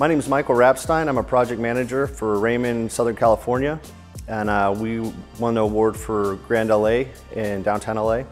My name is Michael Rapstein. I'm a project manager for Raymond Southern California, and uh, we won the award for Grand LA in downtown LA.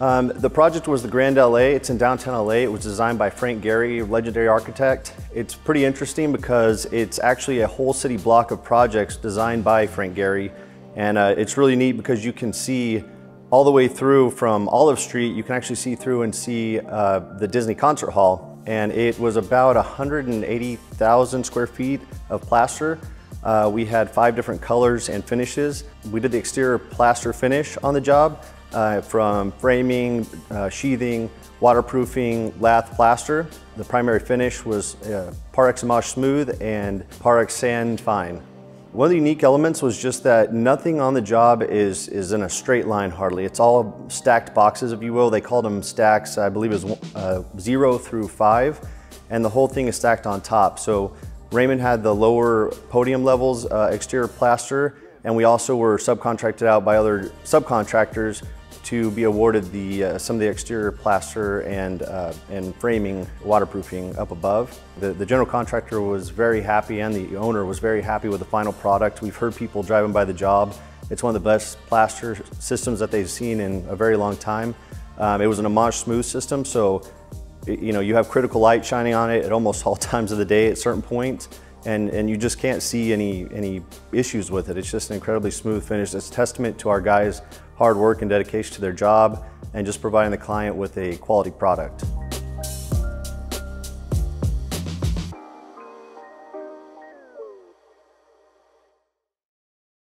Um, the project was the Grand LA. It's in downtown LA. It was designed by Frank Gehry, legendary architect. It's pretty interesting because it's actually a whole city block of projects designed by Frank Gehry, and uh, it's really neat because you can see all the way through from Olive Street. You can actually see through and see uh, the Disney Concert Hall and it was about 180,000 square feet of plaster. Uh, we had five different colors and finishes. We did the exterior plaster finish on the job uh, from framing, uh, sheathing, waterproofing, lath plaster. The primary finish was uh, Par Excellence Smooth and Parex Sand Fine. One of the unique elements was just that nothing on the job is, is in a straight line hardly. It's all stacked boxes, if you will. They called them stacks, I believe it was uh, zero through five, and the whole thing is stacked on top. So Raymond had the lower podium levels uh, exterior plaster, and we also were subcontracted out by other subcontractors to be awarded the, uh, some of the exterior plaster and, uh, and framing waterproofing up above. The, the general contractor was very happy and the owner was very happy with the final product. We've heard people driving by the job. It's one of the best plaster systems that they've seen in a very long time. Um, it was an homage smooth system, so you know you have critical light shining on it at almost all times of the day at certain points and, and you just can't see any, any issues with it. It's just an incredibly smooth finish. It's testament to our guys' hard work and dedication to their job and just providing the client with a quality product.